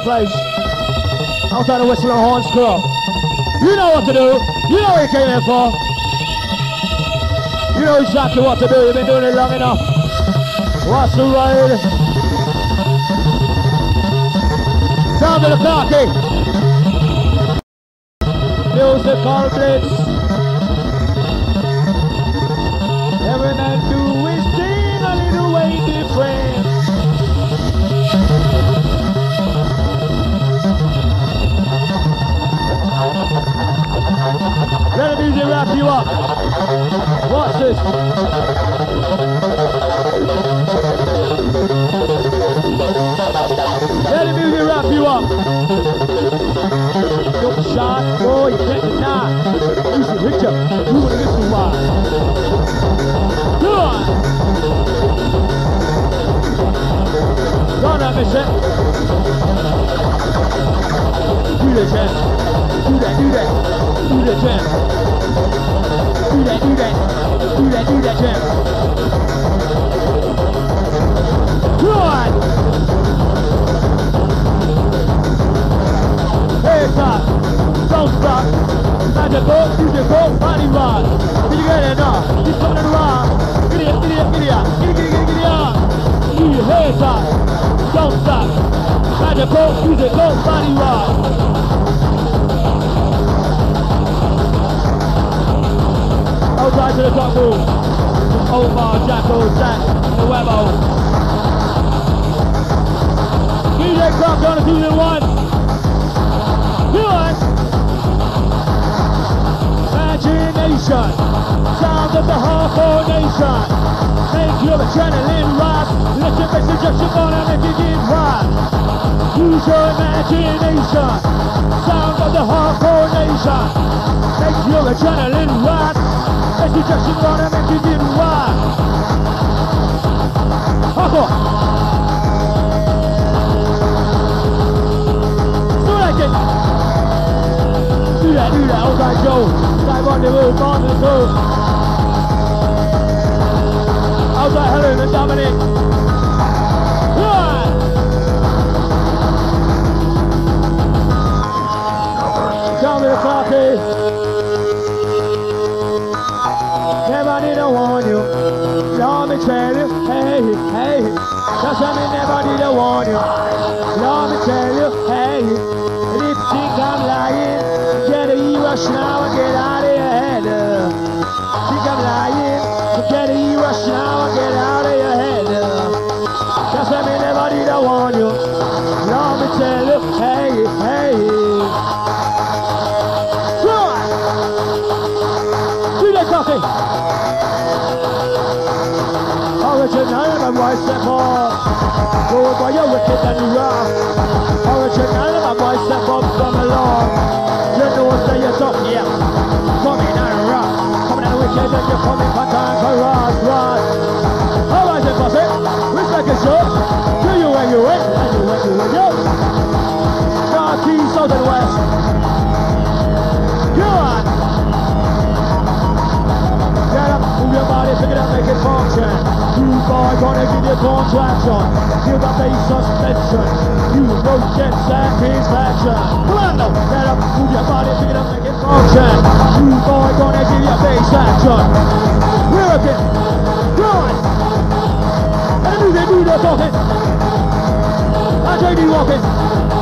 place. Outside the Whistler Horns Club. You know what to do. You know what you came here for. You know exactly what to do. You've been doing it long enough. What's the ride? Sound of the party. Musical blitz. Let the music wrap you up. Watch this. Let the music wrap you up. Don't shot, boy, you can't deny. You should hit ya. You wanna get some wide. Come on. Go on, now, miss it. Do the jam. Do that, do that. Do the jam. Do that, do that. Do that, do that jam. On. Hey, stop. Don't stop. Magical, musical, body rock. Did you get it? No. Magical, musical, body rock. Outside to the top room. Omar, Jacko, Jack, the. DJ Crop on a two and one. Good. Imagination. Sound of the hardcore nation. Make your adrenaline rise. Let your message just you're gonna make it get right. Use your imagination. Sound of the hardcore nation. Make your adrenaline rise. Message just you're gonna make it get right. Hardcore. Do that again. Do that, do that, all right, Joe. Dive on the move, on the move. How's that, Helen and Dominic? Never need to warn you. Let me tell you, hey, hey. Just let me never need to warn you. Original, my voice step up. Go by your wicked and you rough. Original, my voice step up, come along. You know say you're yeah. Coming out rough. Coming out wicked and you're coming for time for us, right? Alright then, boss it. Respect is yours. Do you where you went, and you you went, yo. North, east, south and west. Move your body, pick it up, make it function. You boy gonna give you contraction. Feel the bass suspension. You get satisfaction. Now, get up, move your body, pick it up, make it function. You boy gonna give you bass action. Work it, run. And do they do their talking. I JD walking.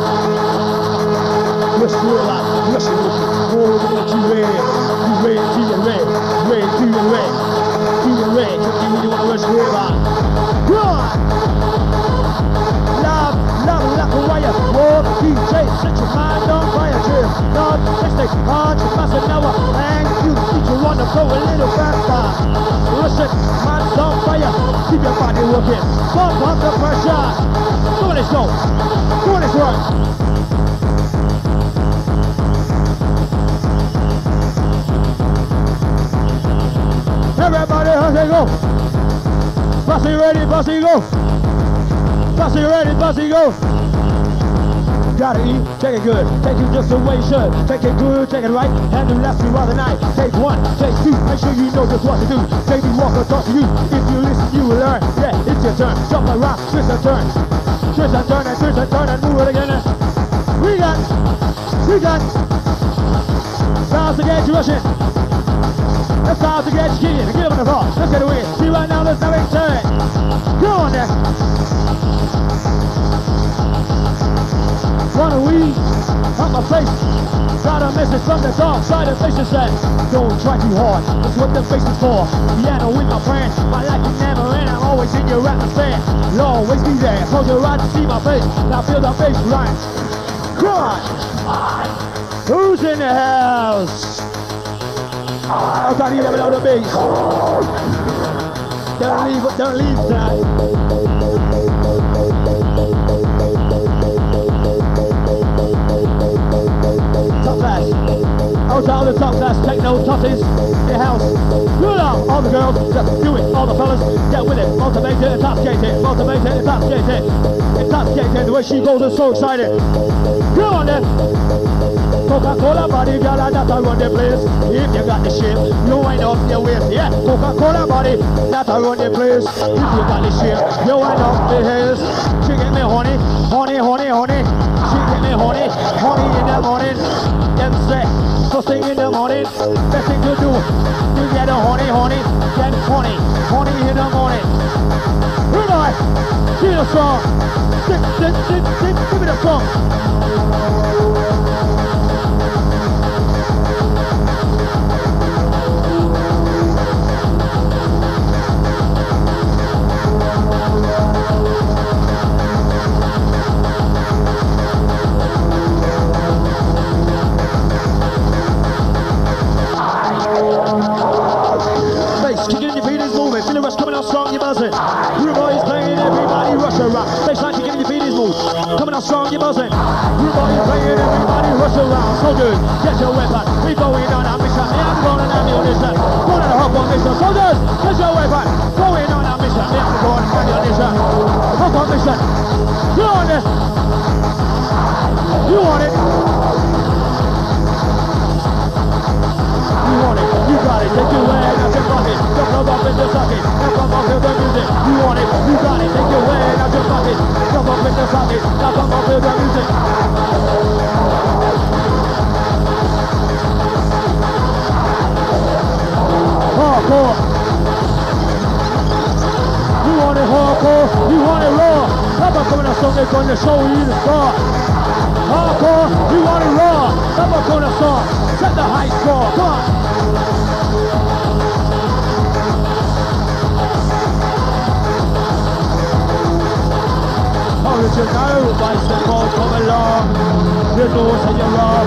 Oh, just realize, listen with me. All of what you read, you read through your read, read through your read, through your read. Continue to just realize. God! Love, love, love, wire. War, DJ, set your mind on fire. Chill, Lord, let's take hard to pass an hour. And you, if you want to go a little faster. Listen, mind's on fire. Keep your body working. Pump up the pressure. Do this, go. Do this, work. Everybody, how's it go? Bossy ready, bossy go. Bossy ready, bossy go. Gotta eat, take it good, take it just the way you should. Take it good, take it right, and do left throughout the night. Take one, take two, make sure you know just what to do. Baby Walker talk to you, if you listen you will learn. Yeah, it's your turn, jump around, twist and turn. Twist and turn and twist and turn and move it again. We got, we got, sounds you rushing. It's time to get kicking and give them the ball. Let's get it. See right now, there's no turn. Go on there. Run away on my face. Got a message from the dark side of that said, Don't try too hard. That's what the face is for. Piano with my friend. My life is never end. I'm always in your atmosphere. You'll always be there. Close your eyes to see my face. Now feel the face line. Come on. Who's in the house? Outside here, below the bass. Don't leave, don't leave tonight. Top class. Outside all the top class techno totties in the house. Do it all. The girls, just do it. All the fellas, get with it. Motivated, intoxicated. Motivated, intoxicated. Intoxicated. The way she goes is so excited. Go on then. Coca-Cola body, girl, and that I run the place. If you got the shit, you wind up your waist. Yeah, Coca-Cola body, that I run the place. If you got the shit, you wind up the hills. She get me honey, honey, honey, honey. She get me honey, honey in the morning. Them say, first thing in the morning, best thing to do, you get a honey, honey, get honey, honey in the morning. Right, give me the song. Give, give, give, give, give me the song. Out strong, you're buzzing. Groove boy is playing, everybody rush around. Soldiers, get your weapon. We going on a mission. Me, I'm going on ammunition. Going on a hop on mission. Soldiers, get your weapon. Going on a mission. Me, I'm going on ammunition. Hop on mission. You on it. You want it. You want it, you got it, take your way, out your pocket, don't come up in the socket, don't come up with the music, you want it, you got it, take your way, out your pocket, come up in the socket, don't come up with the music. Hardcore. You want it hardcore, you want it raw. About coming out something gonna show you the start? Hardcore, you want it raw. About coming out Set the high score, come on. Original, the ball, come along. You know say you're wrong.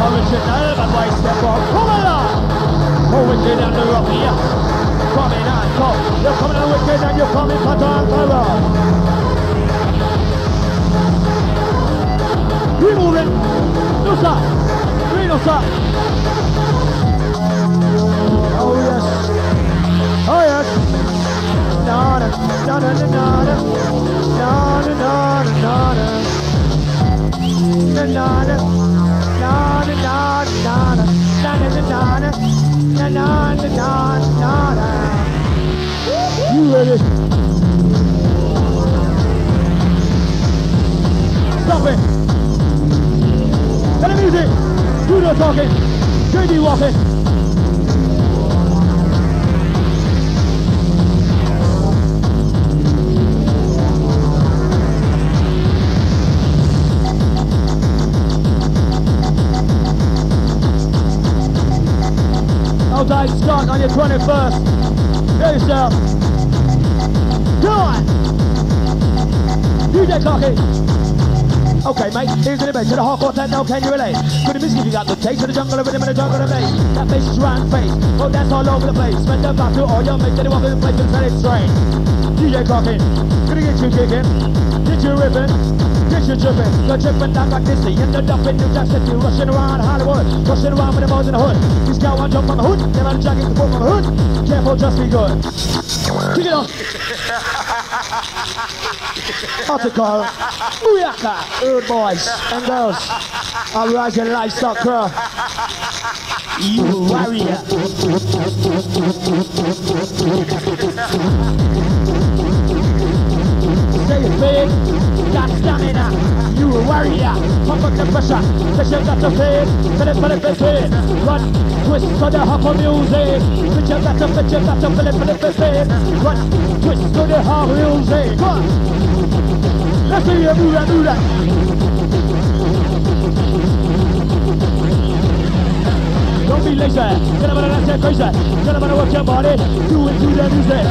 Original, the ball, come along. Oh, wicked and the rock here. Coming on top. You're coming on wicked and you're coming for time for. We moving. No stop. Three no stop. Oh yes. Oh yes. Na na na na na na na na na na na na na na You ready? Stop it! Tell the music! Do talking! JD walking! Outside start on your 21st. Get yourself. Go on! DJ Cocky! Okay, mate, here's the debate. To the hardcore techno, can you relate? To the music, you got the taste to the jungle, the rhythm, and the jungle, the bass. That bass is round face. Oh, that's all over the place. Spend the back to all your mates, in the place and set it straight. DJ cocking. Gonna get you kicking. Get you ripping. Get you tripping. You're tripping down like this. You ended up in New Jack City. Rushing around Hollywood. Rushing around with the boys in the hood. These guys want jump on the hood. They want to jacket the book on the hood. Careful, just be good. Kick it off. Article. Booyaka. Good boys and girls. Rise your livestock crew. You warrior. It big, got stamina. You a warrior. Pump up the pressure. Pressure got to fade. Fill it, fill it, fill it. Run, twist to the hop of music. You got fit you got to, fill it, fill it, fill it. Run, twist to the hop music. Come Let's see you move that, move that. Don't be lazy. Get up and get crazy. Get up and work your body. Do it to the music.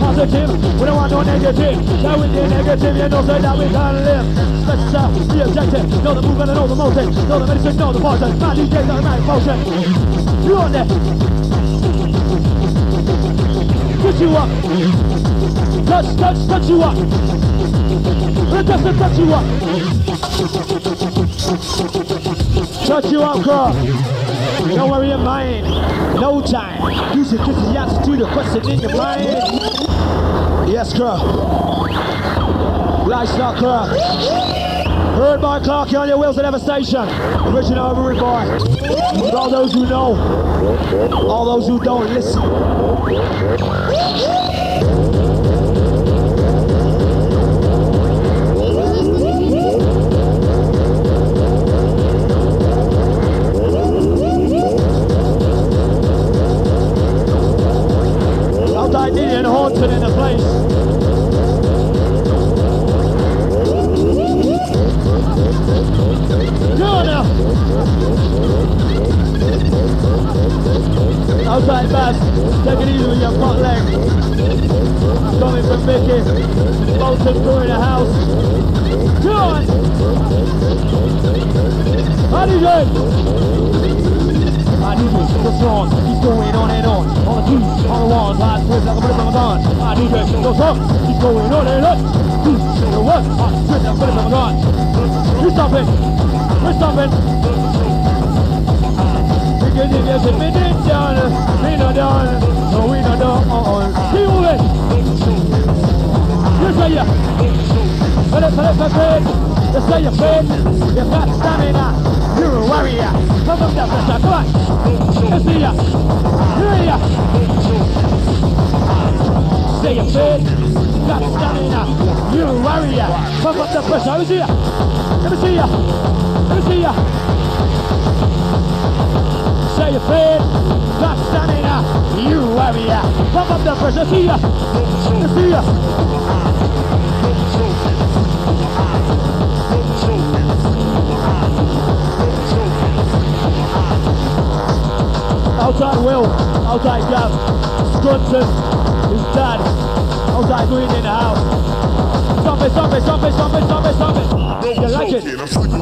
Positive, we don't want no negative. Now with the negative, you know, that we can't live. Let's uh, be objective. Know the movement and know the motive. Know the medicine, know the poison. My DJ, know the man motion. You on there. Get you up. Touch, touch, touch you up. Just to touch you up. Touch you up, girl. Don't worry your mind, no time. Use the answer to the question in your mind. Yes, girl. Livestock girl. Heard by Clarkee on your wheels at Devastation. Original every boy. For all those who know, all those who don't listen. On the on ones, high twist like a a gun. I need you, what's wrong? He's going on and on. Two, the what? Hot twist like a flip of a gun. You stop it. We're stopping. Because if you say, me did done, me not done, no we not uh-oh. Keep moving. You say ya. Put it, put it, put it. You say your faith. You got stamina. You're a warrior. Come on, down, pressure. Come on. Let's see ya. Hear ya. Say your faith. Got stamina. You're a warrior. Come up the pressure. Let me see ya. Let me see ya. Let me see ya. Say your faith. Got stamina. You a warrior. Pump up the pressure. See ya. Let's see ya. Outside Will, outside Gav, Scrunton, his dad, outside Green in the house. Stop it, stop it, stop it, stop it, stop it, stop it. You like it?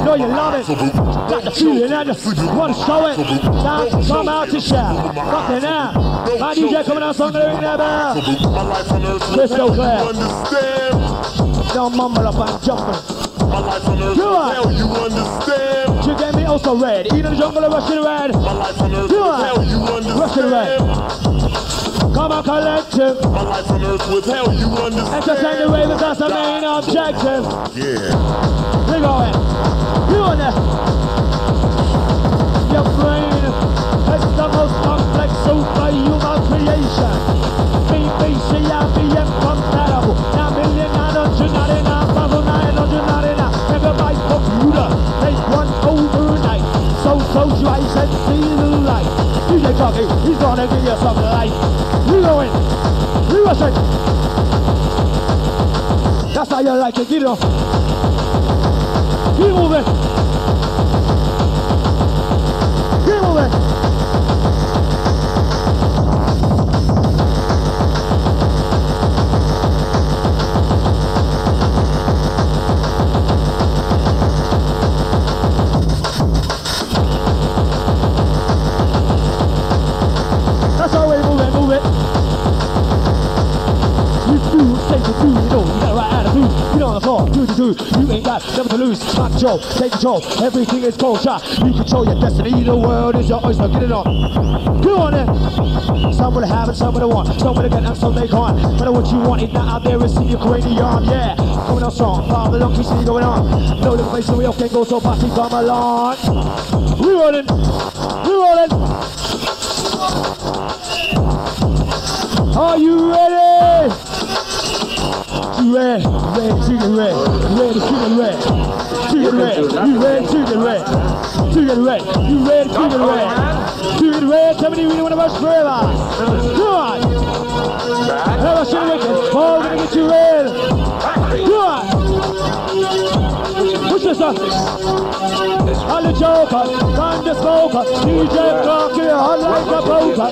No, you love it. Got the feeling and you want to show it. Now, come out to shout. Fucking now. My DJ coming out, something ring that bell. My life on earth, Crystal you understand. Don't mumble up and jumping. My life on earth, it. hell you understand. You get me also red. Eat in the jungle of Russian red. My life on earth, it. hell you Russian red. Come on, collective. My life on earth with hell you understand. Entertain the ravens, that's the main objective. Yeah. We going. You on there. Your brain is the most complex superhuman creation. BBC IBM compatible. Nine million nine hundred ninety nine thousand nine hundred ninety nine megabyte computer. Take one overnight. So close your eyes and see the light. DJ Cocky, he's gonna give you some light. You going. You listen. That's how you like it. Get it. Keep moving. Keep moving. That's how we move it, move it. You do take move. You ain't got nothing to lose. Not control, take control. Everything is culture. You control your destiny. The world is your oyster. Get it on. Go on then. Some will have it, some will want. Some will get and some they can't. Matter what you want, it's not out there. It's in your cranium. Yeah. Coming on strong. Father, don't keep see going on. Know the we all can go. So party come along. We rolling. We rolling. Are you ready? Red. Ready to get red. To get red. You to get red. Get red. You to get red. Get red. Tell me you want to rush forever. Come on. Have wicked. Oh, we're gonna get you red. Come on. Up. I'm the Joker, ganja smoker, DJ Clarkee, hot like a poker.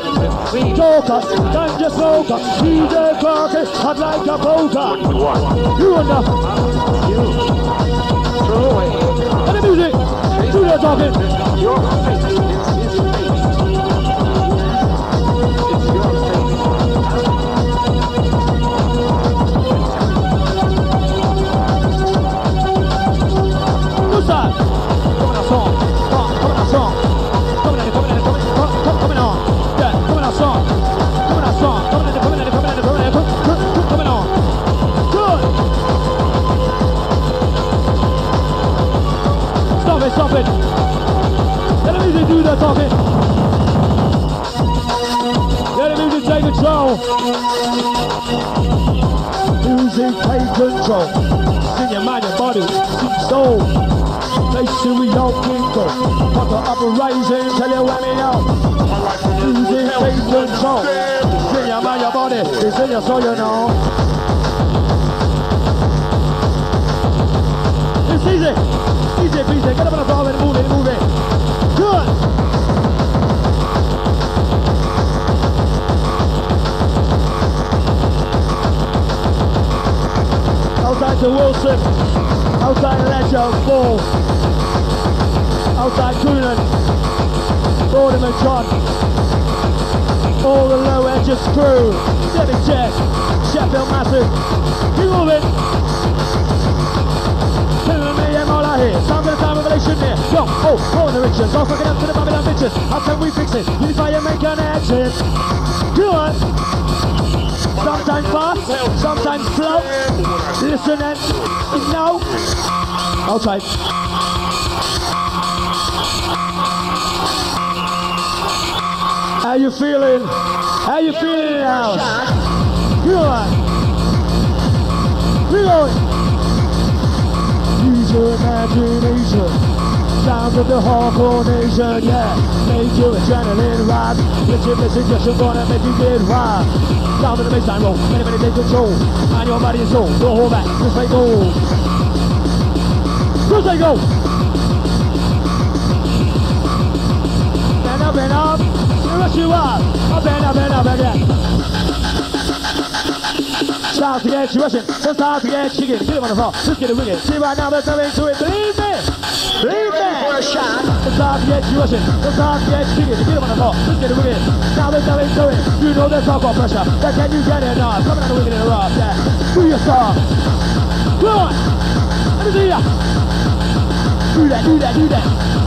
Joker, ganja smoker, DJ Clarkee, hot like a poker. You enough. And the music, do the talking. Stop it. Let the music do the talking. Let the music take control. Music take control. Sing your mind, your body, sing your soul. Nation we all go. Want the uprising, tell you where me now. Music take control. Sing your mind, your body, it's in your soul, you know. It's easy. Peasy. Get up on the floor and move it, move it. Good. Outside to Wilson. Outside Ledger, Ball. Outside Coonan. Gordon and John. All the low edges crew. Debbie Jack. Sheffield Massive. Keep moving. All I. Sound the time revelation here. Yo, oh, on the riches. All fucking up to the Babylon bitches. How can we fix it? Unify and make an exit. Go on. Sometimes fast, sometimes slow. Listen and no. Outside. How you feeling? How you feeling house? Good on. Use your imagination. Sounds of the hardcore nation, yeah. Make your adrenaline rise. Let your suggestion gonna make you get wild. Down to the baseline roll. Many take control. And your body and soul. Don't hold back. Just let go. Just let go. Stand up and up. Rush you up. Up and up and up again. Start to get it. you rushing. Don't start to get chicken. Get him on the floor. Just get it wicked. See right now, there's nothing to it. Believe me. Believe me. for a shot. Don't start to get it. you rushing. Don't start to get chicken. Get him on the floor. Just get it wicked. Now there's nothing to it. You know there's alcohol pressure. That can you get it off? Coming on the wicked in the rough. Yeah. Do your song. Come on. Let me see ya. Do that, do that, do that.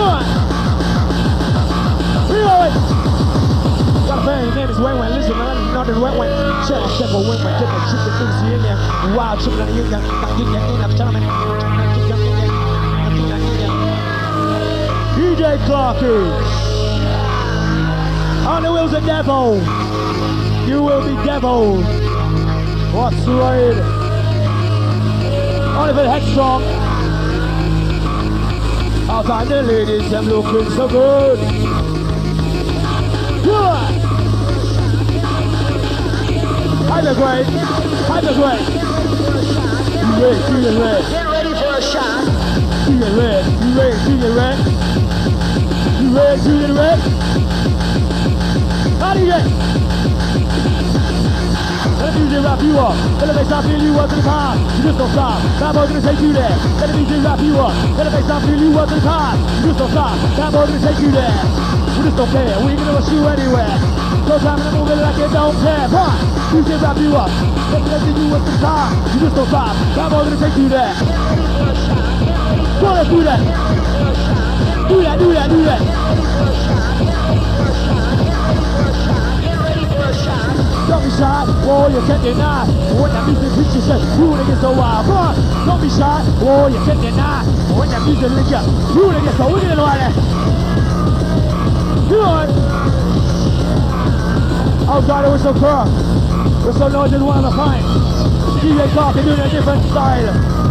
On. Reload. Got a friend, his name is. Listen, the. Check, check. Check, check, check, check, check, in there. Gentlemen. DJ Clarkee. On the wheels of devil. You will be devil. What's right? Oliver Headstrong. Outside the ladies, them looking so good. Good. Hyper great. Hyper great. You ready? You get red. Get ready for a shot. You get red. You ready? You get red. You ready? You get red. How do you get? Me wrap you up. Let the bass feel you up to the top. You just don't stop. Bad boy gonna take you there. Let the DJ wrap you up. Let the bass feel you up to the top. You just don't stop. Bad boy gonna take you there. You just don't care. We ain't gonna rush you anywhere. No time to move it like it don't care. Come on. DJ wrap you up. Let the bass you up to the top. You just don't stop. Bad boy gonna take you there. Go let's do that. Do that, do that, do that. Don't be shy, boy, you can't deny. When that music hits you, say, wanna get so wild. On, don't be shy, boy, you can't deny. When that music hits you, wanna get so wicked and wild. Do it. Outside so tough. We're so noisy, one of the fine. DJ talking, doing a different style.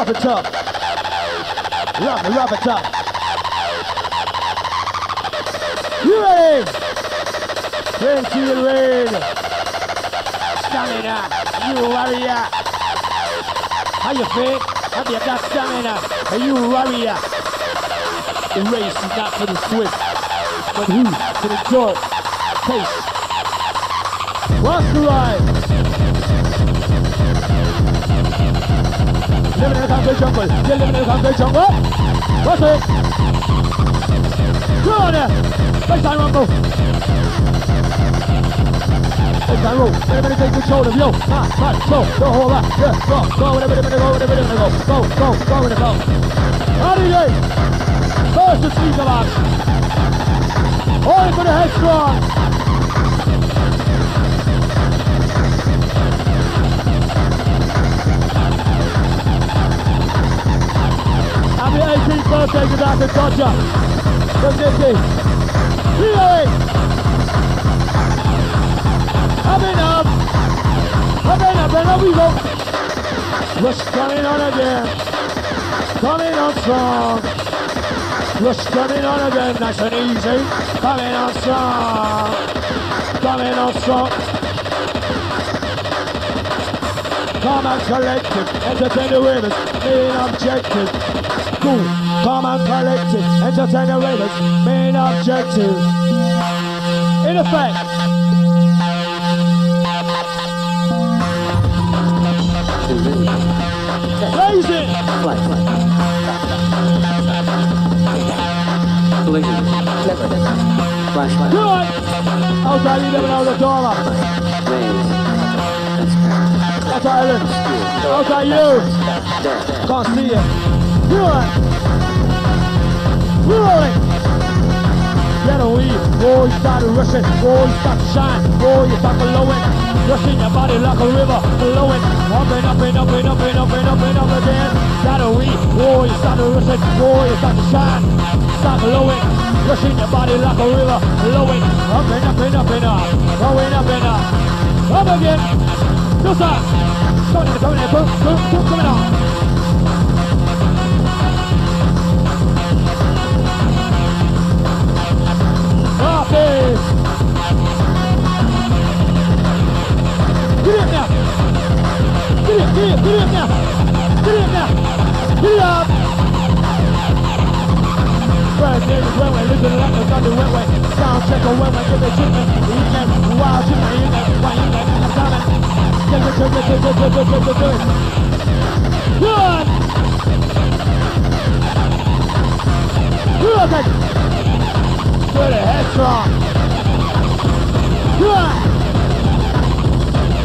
Drop it up. Drop it, drop it up. You ready? Plenty of rain. Stamina, you a warrior. How you feel? Have you got stamina? Are you warrior? The race is not for the swift, but who can enjoy taste. What's the ride? Living in a concrete jungle. You're living in a concrete jungle. What's it? Go on there. Baseline rumble. Baseline roll. Everybody take control of yo. Ah, right, so, go, hold up. Yeah, go, go, whatever, whatever, go, whatever, whatever, go. Go, go, go, whatever, go. How do you? First the speaker box. All for the headstrong. 18th birthday to Dr. Dodger. From Nicky. Really? Up and up. Up and up and up we go. Rush coming on again. Coming on strong. Rush coming on again, nice and easy. Coming on strong. Coming on strong. Calm and collected, entertain the ravers, main objective. Cool, calm and collected, entertain the main objective. In effect, raise it. Fly, fly. Collision. Flash, it. You never know the dollar. That's. Outside you. Can't see it. Do it. Get away. You start rushing. You start to shine. Oh, you start glowing. Rushing your body like a river. Flowing. Up and up and up and up and up and up and up again. Get away. Oh, you start rushing. Oh, you start shine. Start glowing. Rushing your body like a river. Flowing. Up and up and up and up. Going up and up. Up again. Coming in, coming in. Boom, boom, boom, coming on. Get it, get it, get it now. Get it now. Get it up. First name is when we listen like the thunder we sound check on when we give it treatment. You can wild you can why you can I'm coming. Take it, take it, take it, take it, take it, take it. Good. Good. Good headstrong. Good.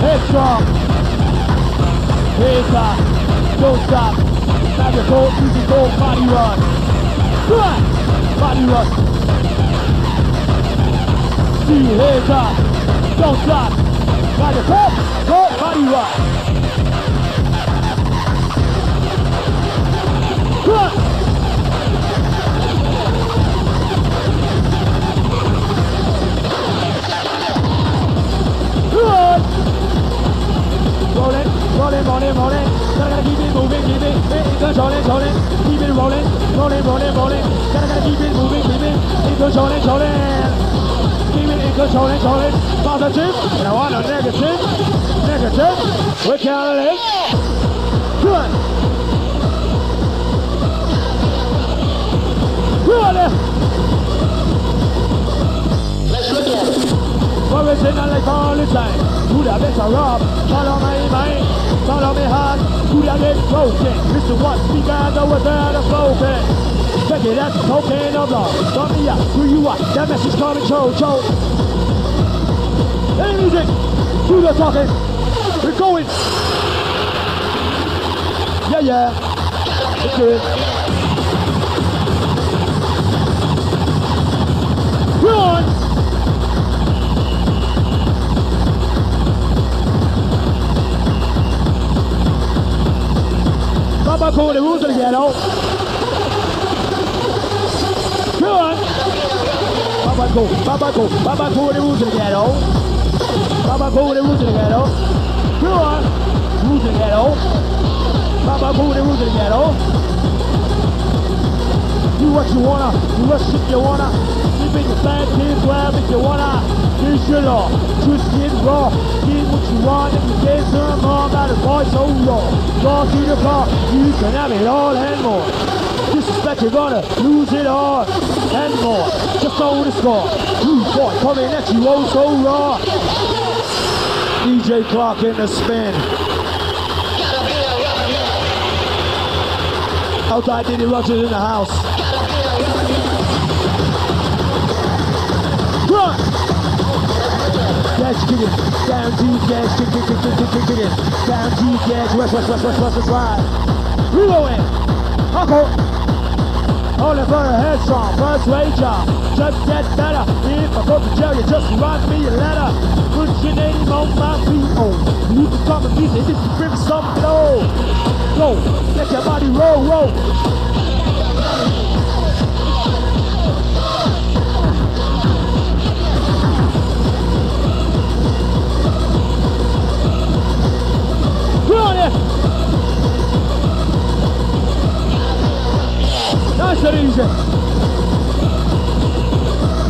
Headstrong. Head top. Don't stop. Have your cold, easy cold body run. Body run. See head top. Don't stop. Have your cold, cold body run. Good. What we sing like all the time. Who the best a rob? Follow my mind. Follow me heart. Who the get broken? Listen what speakers over there the spoken. Check it out, cocaine of law. Stop me up, who you are? That message coming, Joe. Hey, music. Do the talking. We're going. Yeah, yeah. It's good. Come on. Papa Cool, Papa Cool, Papa Cool, the rules of the ghetto. Papa Cool, the rules of the ghetto. On. Rules of the ghetto. Papa Cool, the rules of the ghetto. Do what you wanna, do what shit you wanna. Sleep in your bed, kids, wherever you wanna. Here's your law, just get raw. Get what you want and you get some more. Got a voice so raw. Go to the car, you can have it all and more. Disrespect, you're gonna lose it all and more. Just hold the score. Blue boy coming at you, oh so raw. DJ Clark in the spin. Outside Diddy Rogers in the house. Run! Gas kick it, down G, gas kick, kick, kick, kick, kick, kick, it, down G, gas, west, west, west, west, west, west, ride. Reloading, uncle. Only for a headstrong, first rate job. Just get better. If I go to jail, you just write me a letter. Put your name on my PO. You can come and visit if you bring something old. Go, let your body roll, roll. It! Nice and easy.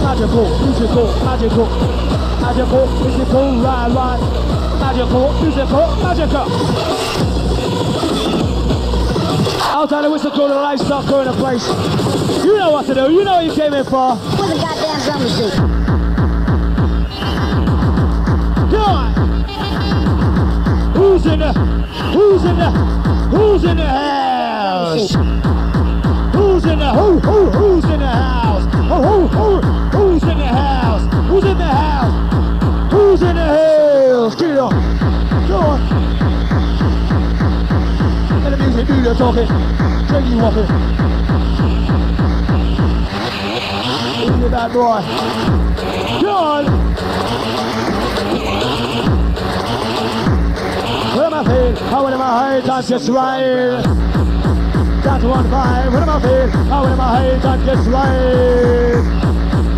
Magical, musical, magical, magical, musical, right, right. Magical, musical, magical. Outside the whistle call, the lights start going to place. You know what to do. You know what you came in for. Where's the goddamn drum machine? Who's in the? Who's in the? Who's in the house? Who's in the? Who? Who? Who's in the house? Who? Who? Who? Who's in the house? Who's in the house? Who's in the house? Get it on. Go on. Let the music do the talking. Take you walking. Look at that boy. Go on. Am I feet? How am I high? Time just right. To one five. Where am I feet? How am I high? Time just right.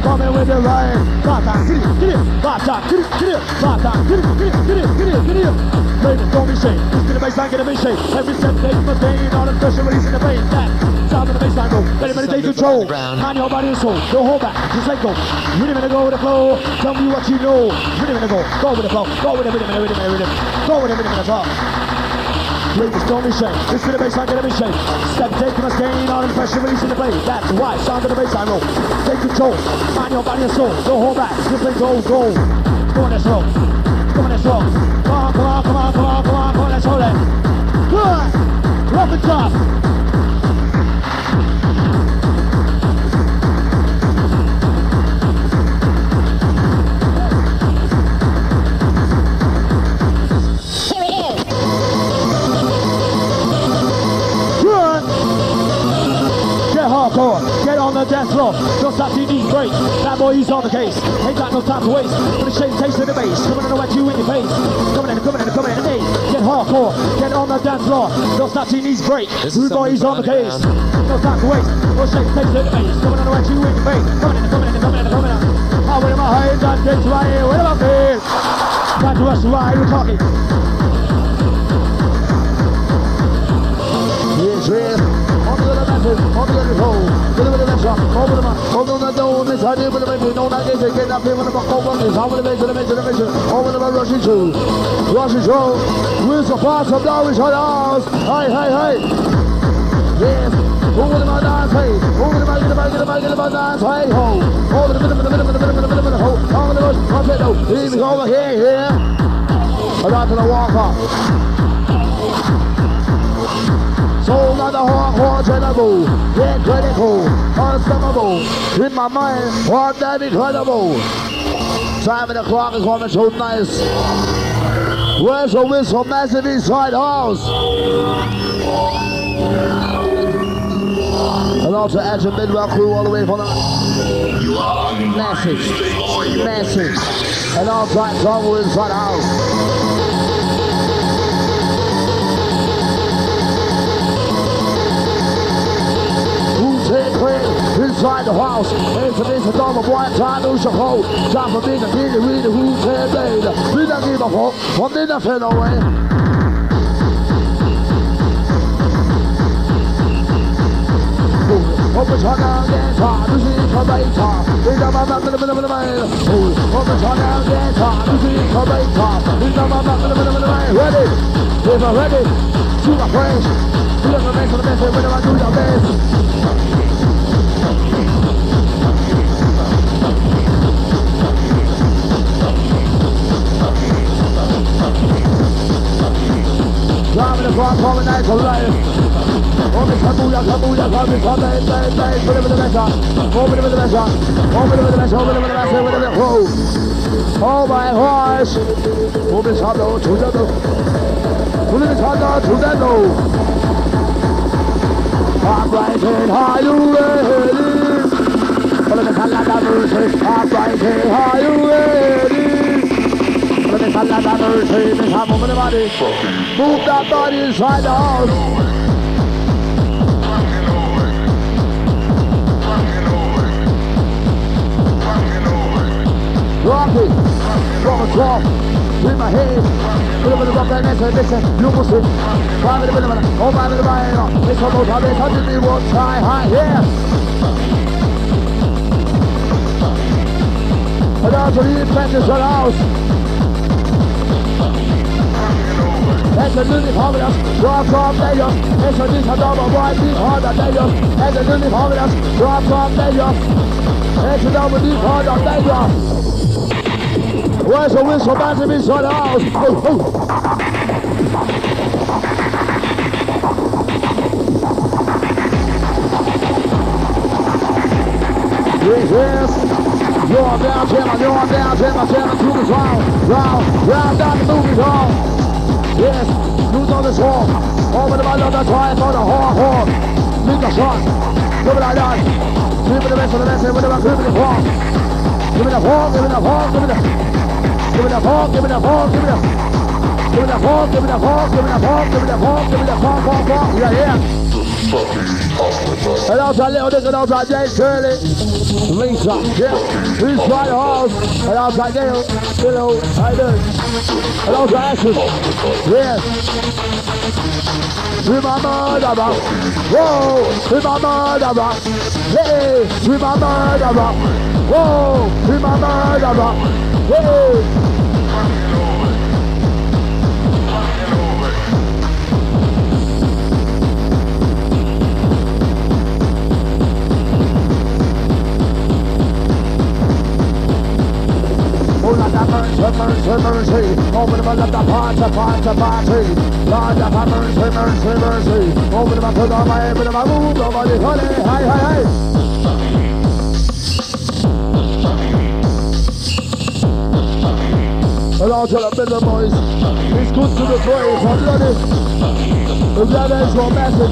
Coming with the right. Bata, get it, get it. Bata, get it, get it. Bata, get it, get it, get it, get it, get it. Ladies, don't be shake. Get the baseline, get a bass shake. Every step they must gain all the pressure, releasing the pain. That sound of the baseline go. It take control. Mind your body and soul. Don't hold back. Just let go. Rhythm and go with the flow. Tell me what you know. Rhythm and go. Go with the flow. Go with the rhythm and the rhythm and the rhythm. Go with the rhythm and the. Don't be shame. This to the baseline, get a shame. Step take must gain all the pressure, releasing the blade. That's why sound of the baseline roll. Take control. Mind your body and soul. Don't hold back. Let go, go. Go on that slow. Go on that slow. Come on, come on, come on, come on, come on, come on, let's hold it. Good. Rough and tough. Hardcore. Get on the dance floor. Don't stop till you break. That boy, he's on the case. Ain't got no time to waste. For the shake taste of the bass. Coming in at you in your face. Coming in, coming in, coming in. Hey, get hardcore. Get on the dance floor. Don't stop till knees break. Rude boy, he's on the case. No time to waste. For the shake taste of the bass. Coming in at you in your face. Coming in, coming in, coming in, coming in. Oh, where am I high? That gets right here. Where am I feel? Time to rush right. We're talking. Yes, yes. Method, on the hole, to the left shot, over the mark, over the dome, it's it with the mission. No, not get it. Get that. It's over the mission, the mission, the mission. Over the rushing through. Rushing through. With the fast of other house. Hey, hey, hey. Yes. Over the dance, hey. Over the get man, get man, get man dance, hey, ho. Over the middle, middle, middle, middle, middle, middle, middle, ho. Over the rush, come here, no. Me over here, here. And on to the walker. Soul of the heart general, incredible, unstoppable. In my mind, one damn incredible. Time the clock is coming so nice. Where's the whistle, massive inside house? And also Action Midwell crew all the way from the massive, massive, and all times all inside house. Inside the house. It's a piece of dog, boy, time to hold. Time for me to get the who's head later. We don't give a fuck, from the nothing away. Open shot down, dance hard, this is a bait hard. It's a man, man, man, man, man. Open shot down, dance hard, this is a bait hard. It's a man, man, man, man, man. Ready? If I'm ready, shoot my friends. Do the best of the best, whenever I do your best. Driving the car, coming night for life. In, kabuya, kabuya, come in, bang, bang, put it with the better. Open it the better. Open it with the better, open it with the better, with the better. Oh, oh my horse. Open it, hard, to the door. Put it hard, to the door. I'm rising high, you it hard, to the door. I'm rising high, you ready? Put it hard, to the body. Move that body inside the. Rock it, rock it, rock with my head. It you must it. Five middle, oh five middle. It's almost how they touch me one try high, yeah. And also the practice your house. That's a new Providence, drop from Mayor. It's a new double wide deep hard on Mayor. That's a new Providence, drop from Mayor. It's a double deep hard on Mayor. Where's the whistle back to me, son house? Oh, oh. Yes, you're down, Gemma, you're down, Gemma, Gemma, to the round, round, round down the movie hall. Yes, who's on this hall? Over the ball of the try for the hall, hall. Lead the shot. Give it like that. Give it the best of the best, give it the give it the ball. Give me the ball, give me the ball, give me the Give me the ball, give me the ball, give me the Give me the ball, give me the ball, give me the ball, give me the ball, give me the ball, ball, ball. Yeah, yeah. And also a little nigga outside Jay Shirley. Lisa, yeah. He's right house. And Gail. Hello, how you doing? And I also Ashton. Yes. Remember the rock. Whoa, remember the rock. Hey, remember the rock. Whoa, remember the rock. Hey. Mercy, mercy. Open up, the party, party, party. Lord, have mercy, mercy, mercy. Open up, on my, put on my move, over the honey. Hi, hi. And all to the middle boys. It's good to the praise. I'm ready. The blood is romantic.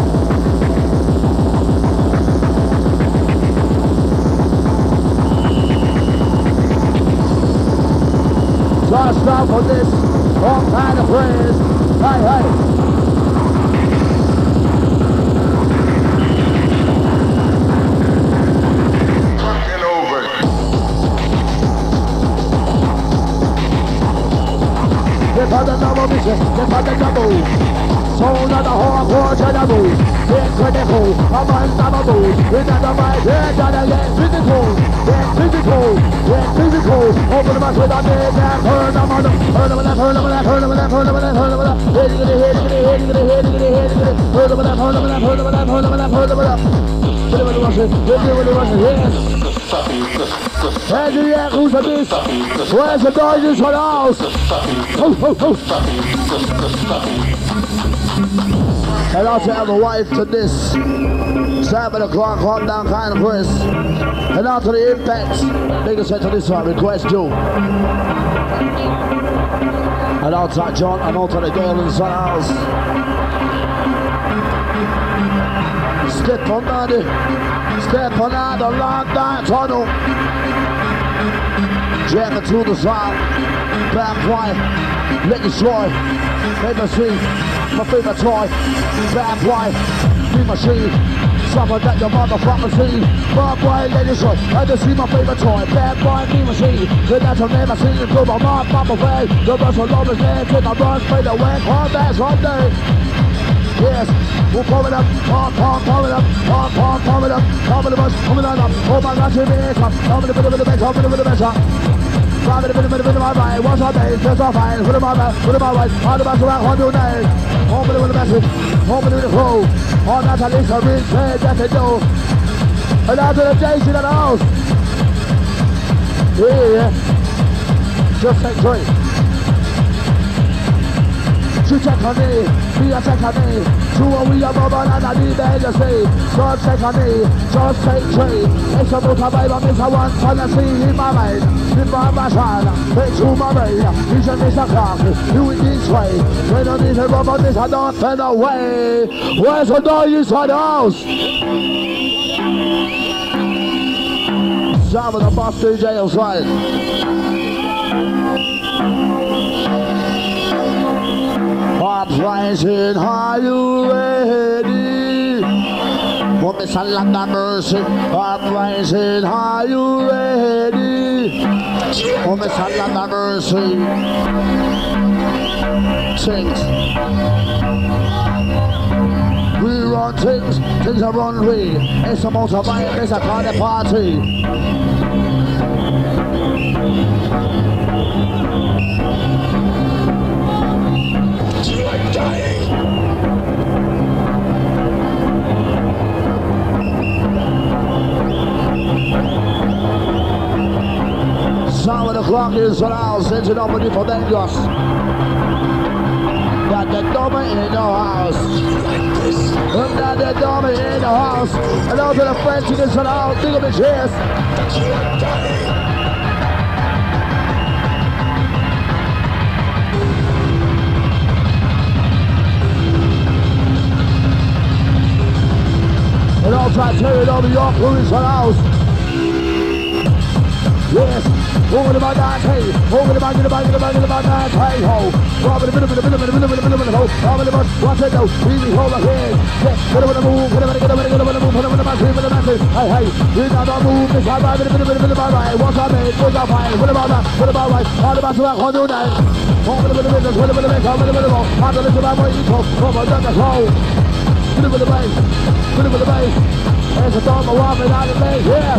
Just now for this all kind of praise. Hey, hey. Fucking over. Get on the double mission, get on the double. Soul of the hardcore to the moon. Get critical, I'm on moon. In the mind, get on the get physical. Get physical, get physical. The with a big them on that, turn them on that. Hit it with the the who's a beast? Where's the Dodgers for the house? Ho, ho, ho. And I'll tell the wife to this. Seven o'clock, hot down kind of press. And to the impact. Nigga said to this one, request you. And outside John, and the Golden Sun House. Step on that, step on that, the long down tunnel. Jamming through the sound, back white, let you destroy. Make me see my favorite toy, bad boy, be machine. Something that your motherfucker see. Bad boy, let you show. I just see my favorite toy, bad boy, be machine. The natural name I see you through my mouth, pop away. The will always land, take a run, fade away, hard bass all day. Yes, we'll pump it up, pump, pump, pump it up, pump, pump, pump it up, pump it up, pump it up. Oh my God, you big up, pump it a bit, a bit, a bit, pump it bit, a bit, up. Pump it a bit, a bit, a bit, my right, what's our base, just our fine, put it my, put it my right, all the back around, one, two, nine. It with the message, it with the flow. All that at least a rich head, that they do. And out to the Jason at the house. Yeah, just like three. Check on me, me a check on me. Two a we a bubble and a the you see. Just check on me, just take three. It's a motor vibe and it's a one see in my mind. In my machine, it's to my brain. Miss a clock, do it this way. When I need a rubber, this a not turn away. Where's the door inside the house? Of the boss DJ outside. Uprising, are you ready? For Miss Alanda Mercy, uprising, are you ready? For Miss Alanda Mercy, things. We run things, things are run we. It's a motorbike, it's a car party. Do you like dying? Seven o'clock is the house, it's an open for Bengals. Got the dummy in the house. I'm got the dummy in the house. And those are the friends in this house. Think of it, cheers. Do you? And I'll try to tear it over your police house. Yes, over the my dance, hey, over the my, get the my, get the my, get the my dance, hey ho. Rob in the middle, middle, middle, middle, middle, middle, middle, ho. Rob in the bus, watch it go, easy hold ahead. Yes, get over the move, get over the, get over the, get over the move, put over the massive, put the massive. Hey, hey, we got the move, this high right, middle, middle, middle, middle, middle, right. What's our name? What's our fire? Put about that, put about right. All the massive, one, two, nine. Over the middle, middle, middle, middle, middle, middle, middle, middle. All the little my boy, equal, come on, down the hole. Put it with the bass, put it with the bass. There's a dog walking out of me, yeah.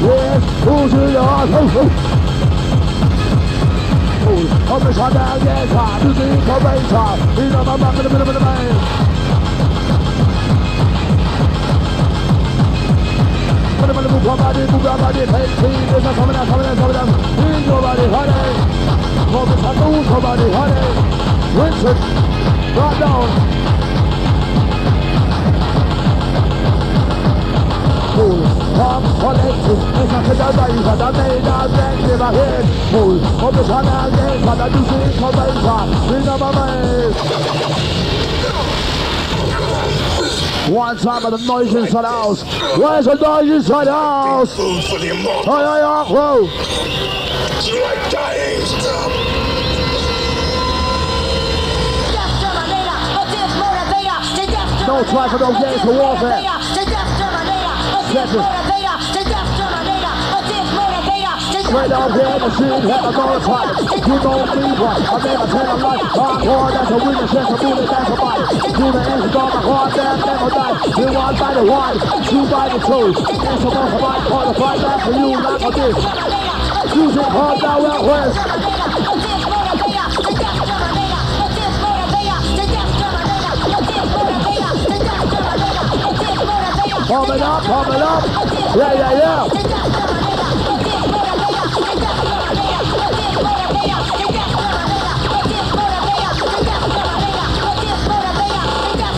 Yes, who's in the heart? Oh, oh. Come and shut down, yes, hard to see, come and shot. He's on my back in the middle of the main. Put him in the move, body, move your body, take team. There's a coming out, coming out, coming out. Your body, honey. Come and shut down, come body, honey. Vincent, drop down. Cool. kom kollektiv Ich sag dir weiter, da Männer denkt immer hin Wohl, und ich kann ergehen, kann du sie kommen kann Will One time of the noise inside the house. Where's the noise inside the house? Food for the immortal. Oh, yeah, yeah, whoa. You like dying? Stop. No time for no games for warfare. Straight out here the street, have a dollar fight. You know me, what? I never tell a lie. Hardcore, that's a winner, that's a bullet, that's a bite. Do the answer, dog, my heart, damn, never die. You want by the one, two by the two. Answer, most of my call the fight back for you, not for this. Music hard down out west. Pump it up, pump it up. Yeah, yeah, yeah.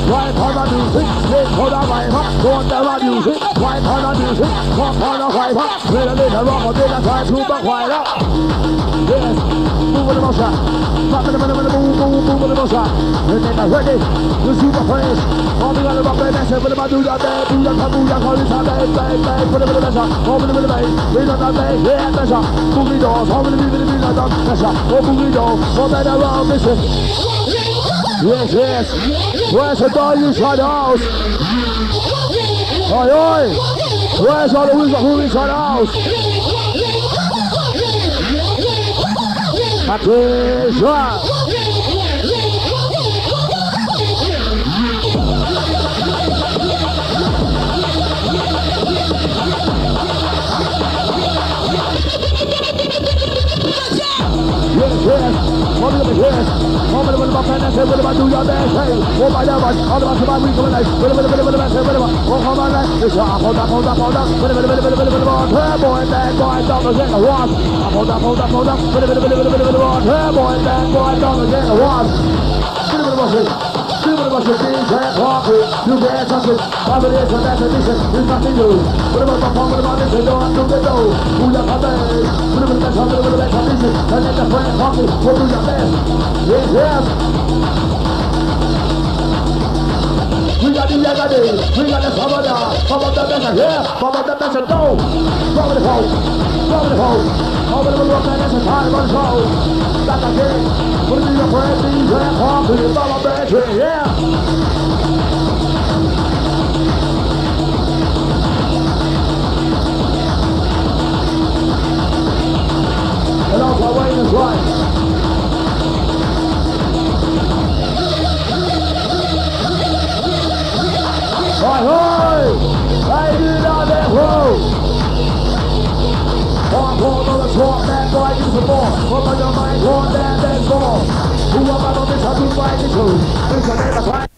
Right on the music, left on the right, go on the music, right on the music, come the right, little little rock, a bit of time to back right up. Yes, move with the motion, pop in the middle, move, move, move with the motion. And then I'm ready, the super praise. All we got to rock, baby, say, what am I do that, baby, do that, come, do that, call it, baby, baby, baby, put it in the measure, over the middle, baby, we got that, baby, yeah, measure, boogie doors, over the middle, we got that, measure, oh, boogie doors, oh, better round, listen. Yes, yes. Where's the dog you shot house? Oi, oi. Where's all the of who inside the house? Yes, yes. Let me hear it. Mommy, let me my pen and say, what I do your best? Hey, oh my God, all about my week of am I, am I, am I, say, what am I? Oh, come on, let's a hold up, hold up, hold up. Am I, am I, am I, what am I? Hey, boy, bad boy, don't get the one. Hold up, hold up, hold up. Am I, am I, am I, what am I? Hey, boy, bad boy, don't get the one. What am I, what what about your things and coffee? You get something. Probably is a definition. There's nothing new. What about my phone? What about this? Don't do the dough. Who you got there? What about that? What about that condition? And let the friend coffee. What do your best? Yes, yes. Got the Yagadi, we got the Sabada, of the Messer here, of the go, Bob of the Bob of the hole, Bob the rock and that's a time on show. That's a game, put it in your friend, be there, coffee, Bob of the tree, yeah. And also Wayne is right. Hoi, hoi! Wij doen naar de road! One more on the top, that boy is the ball. Up on your mind, one down, that's ball. Who am I on this? I do find the truth. It's a man